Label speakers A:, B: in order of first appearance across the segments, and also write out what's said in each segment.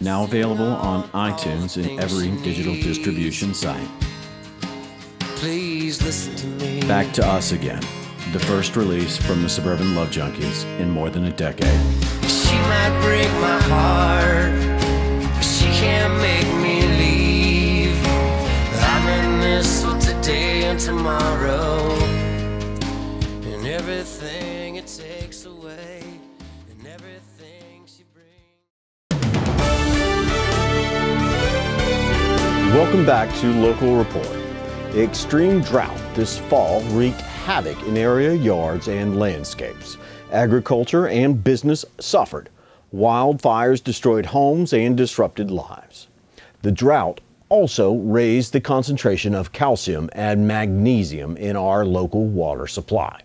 A: now available on iTunes and every digital distribution site.
B: Please listen to me.
A: Back to Us Again, the first release from the Suburban Love Junkies in more than a decade.
B: She might break my heart, but she can't make me leave. I'm in this for today and tomorrow, and everything it takes away, and everything
C: Welcome back to Local Report. Extreme drought this fall wreaked havoc in area yards and landscapes. Agriculture and business suffered. Wildfires destroyed homes and disrupted lives. The drought also raised the concentration of calcium and magnesium in our local water supply.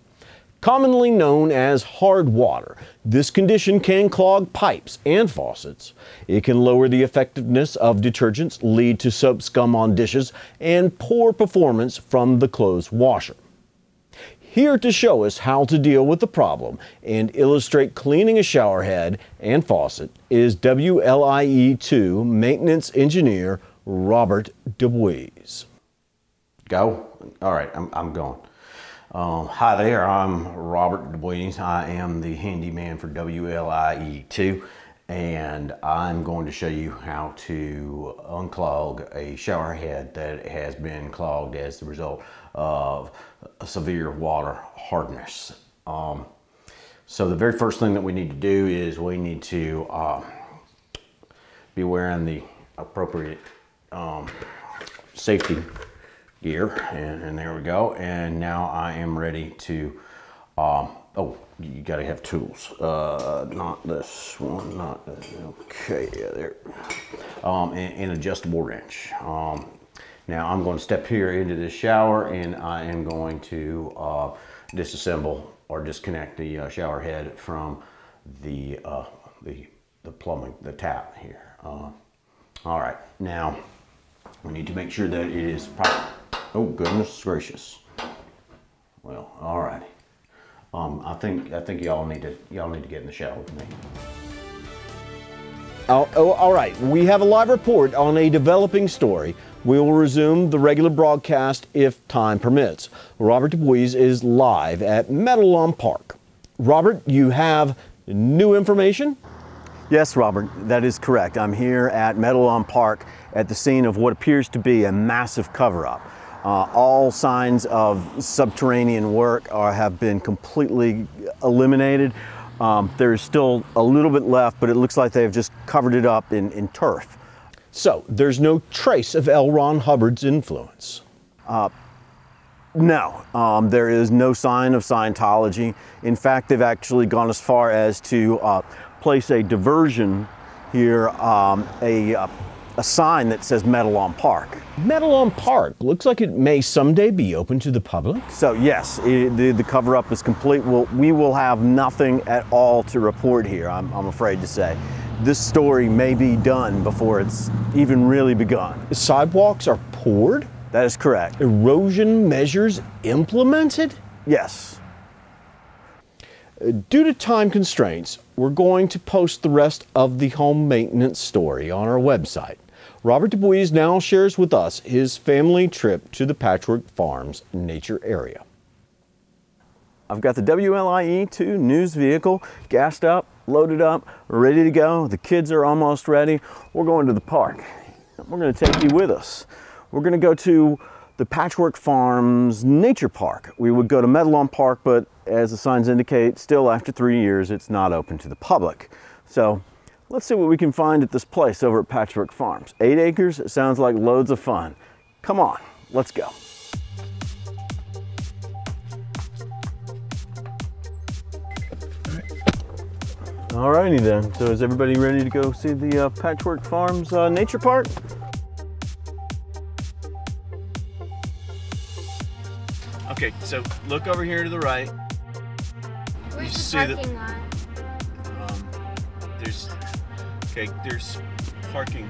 C: Commonly known as hard water, this condition can clog pipes and faucets. It can lower the effectiveness of detergents, lead to soap scum on dishes, and poor performance from the clothes washer. Here to show us how to deal with the problem and illustrate cleaning a shower head and faucet is WLIE2 maintenance engineer Robert de Buys.
D: Go? All right, I'm, I'm going. Um, hi there, I'm Robert de Buys. I am the handyman for WLIE2 and I'm going to show you how to unclog a shower head that has been clogged as the result of severe water hardness. Um, so the very first thing that we need to do is we need to uh, be wearing the appropriate um, safety gear and, and, there we go. And now I am ready to um, oh you got to have tools. Uh, not this one not this. okay yeah there. Um, and, and adjustable wrench. Um, now I'm going to step here into the shower and I am going to uh, disassemble or disconnect the uh, shower head from the uh, the the plumbing the tap here. Uh, all right now we need to make sure that it is proper Oh goodness gracious. Well, all righty. Um, I think I think y'all need to y'all need to get in the shower with me.
C: Oh, oh, all right. We have a live report on a developing story. We will resume the regular broadcast if time permits. Robert de Buys is live at Meadowlawn Park. Robert, you have new information? Yes, Robert, that is correct. I'm here at Meadowlawn Park at the scene of what appears to be a massive cover-up. Uh, all signs of subterranean work are, have been completely eliminated. Um, there's still a little bit left, but it looks like they've just covered it up in, in turf. So there's no trace of L. Ron Hubbard's influence. Uh, no, um, there is no sign of Scientology. In fact, they've actually gone as far as to uh, place a diversion here, um, a, uh, a sign that says Meadowlawn Park. Meadowlawn Park looks like it may someday be open to the public. So yes, it, the, the cover-up is complete. We'll, we will have nothing at all to report here, I'm, I'm afraid to say. This story may be done before it's even really begun. The sidewalks are poured? That is correct. Erosion measures implemented? Yes. Uh, due to time constraints, we're going to post the rest of the home maintenance story on our website. Robert de Buys now shares with us his family trip to the Patchwork Farms nature area. I've got the WLIE2 news vehicle gassed up, loaded up, ready to go. The kids are almost ready. We're going to the park. We're going to take you with us. We're going to go to the Patchwork Farms Nature Park. We would go to Meadowlawn Park, but as the signs indicate, still after three years, it's not open to the public. So Let's see what we can find at this place over at Patchwork Farms. Eight acres, it sounds like loads of fun. Come on, let's go. Alrighty then, so is everybody ready to go see the uh, Patchwork Farms uh, Nature Park?
E: Okay, so look over here to the right.
F: Where's
E: you
F: the
E: see
F: parking
E: that,
F: lot?
E: Um, there's Okay, there's parking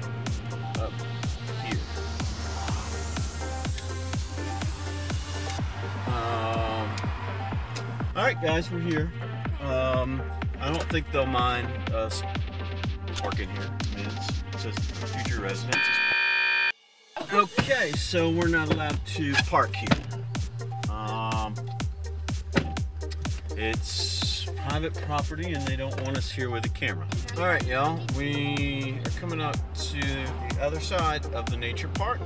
E: up here. Um, all right, guys, we're here. Um, I don't think they'll mind us parking here. I mean, it's says future residents. Okay, so we're not allowed to park here. Um, it's private property and they don't want us here with a camera. All right, y'all, we are coming up to the other side of the nature park.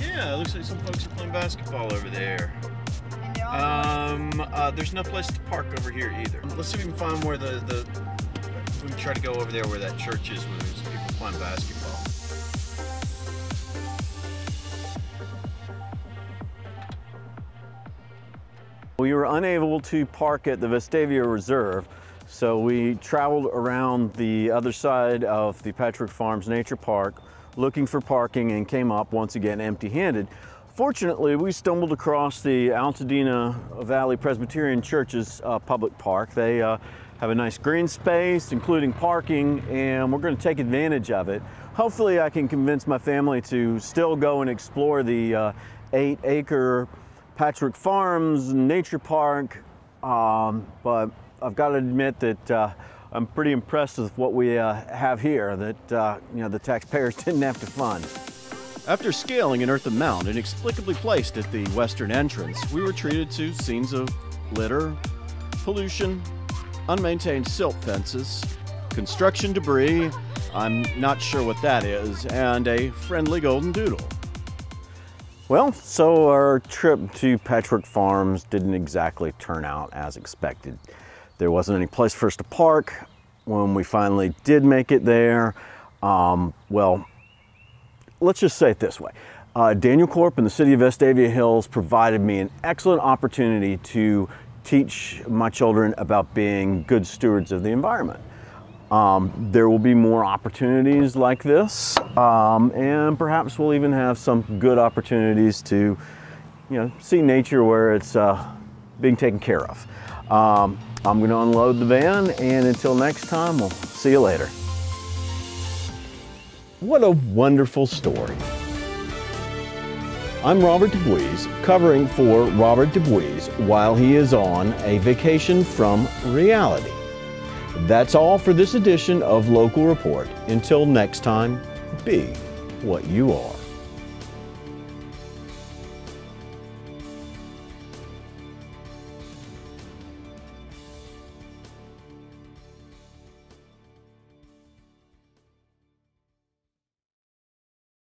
E: Yeah, it looks like some folks are playing basketball over there. Um, uh, there's no place to park over here either. Let's see if we can find where the, the we can try to go over there where that church is where there's people playing basketball.
C: We were unable to park at the Vestavia Reserve, so we traveled around the other side of the Patchwork Farms Nature Park looking for parking and came up once again empty-handed. Fortunately, we stumbled across the Altadena Valley Presbyterian Church's uh, public park. They uh, have a nice green space, including parking, and we're going to take advantage of it. Hopefully, I can convince my family to still go and explore the uh, eight acre Patchwork Farms Nature Park, um, but I've got to admit that uh, I'm pretty impressed with what we uh, have here that uh, you know the taxpayers didn't have to fund.
A: After scaling an earthen mound inexplicably placed at the western entrance, we were treated to scenes of litter, pollution, unmaintained silt fences, construction debris, I'm not sure what that is, and a friendly golden doodle.
C: Well, so our trip to Patchwork Farms didn't exactly turn out as expected. There wasn't any place for us to park. When we finally did make it there, um, well, let's just say it this way. Uh, Daniel Corp and the city of Vestavia Hills provided me an excellent opportunity to teach my children about being good stewards of the environment. Um, there will be more opportunities like this, um, and perhaps we'll even have some good opportunities to, you know, see nature where it's uh, being taken care of. Um, I'm going to unload the van, and until next time, we'll see you later.
G: What a wonderful story. I'm Robert DuBois, covering for Robert DuBois while he is on a vacation from reality. That's all for this edition of Local Report. Until next time, be what you are.